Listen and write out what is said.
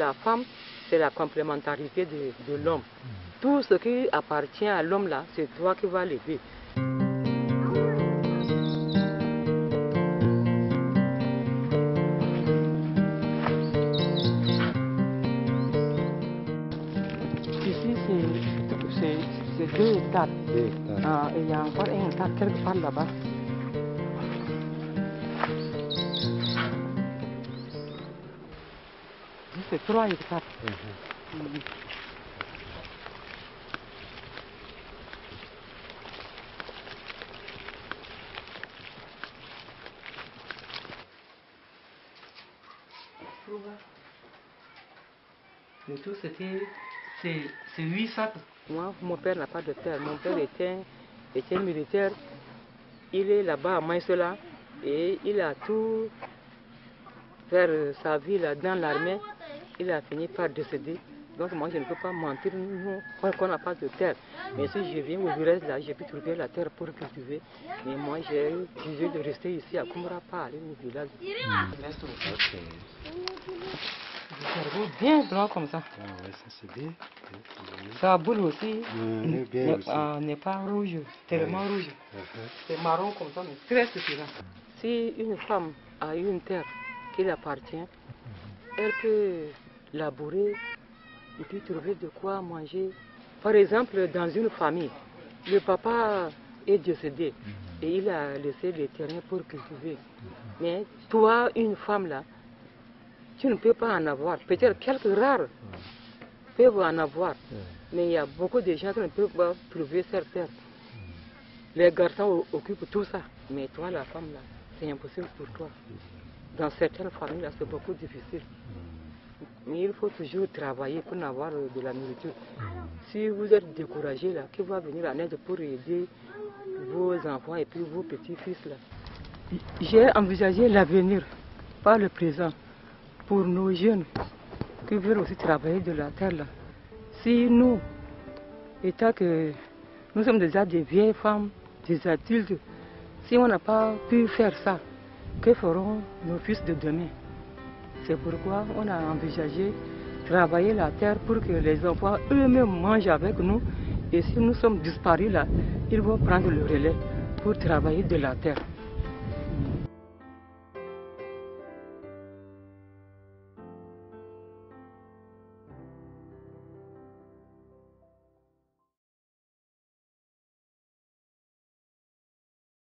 la femme, c'est la complémentarité de, de l'homme. Tout ce qui appartient à l'homme là, c'est toi qui vas l'aider. Ici, c'est- deux hectares. Ah, et il y a encore un hectare quelque part là-bas. C'est trois hectares. Mhm. Mhm. Le tout, c'était c'est c'est huit sacs. Moi, mon père n'a pas de terre. Mon père était, était militaire. Il est là-bas à Maïsela et il a tout fait euh, sa vie là dans l'armée. Il a fini par décéder. Donc moi, je ne peux pas mentir nous, qu'on- n'a pas de terre. Mais si je viens au village là, j'ai pu trouver la terre pour cultiver. Mais moi, j'ai jugé de rester ici à Koumra, pas aller au village. Cerveau bien blanc comme ça. Ah ouais, ça c'est bien. Ça boule aussi. Mhm, n'est- pas rouge, tellement rouge. Mhm. C'est marron comme ça, mais très suffisant. Si une femme a une terre qui lui appartient, elle peut labourer et puis trouver de quoi manger. Par exemple, dans une famille, le papa est décédé et il a laissé les terrains pour cultiver. Mais toi, une femme là, tu ne peux pas en avoir. Peut-être quelques rares peuvent en avoir. Mais il y a beaucoup de gens qui ne peuvent pas trouver cette terre. Les garçons occupent tout ça. Mais toi, la femme, là, c'est impossible pour toi. Dans certaines familles, là, c'est beaucoup difficile. Mais il faut toujours travailler pour avoir euh, de la nourriture. Si vous êtes découragé, là, qui va venir en aide pour aider vos enfants et puis vos petits-fils, J'ai envisagé l'avenir, pas le présent, pour nos jeunes qui veulent aussi travailler de la terre, là. Si nous, étant que nous sommes déjà des vieilles femmes, des adultes, si on n'a pas pu faire ça, que feront nos fils de demain? C'est pourquoi on a envisagé travailler la terre pour que les enfants eux-mêmes mangent avec nous. Et si nous sommes disparus là, ils vont prendre le relais pour travailler de la terre.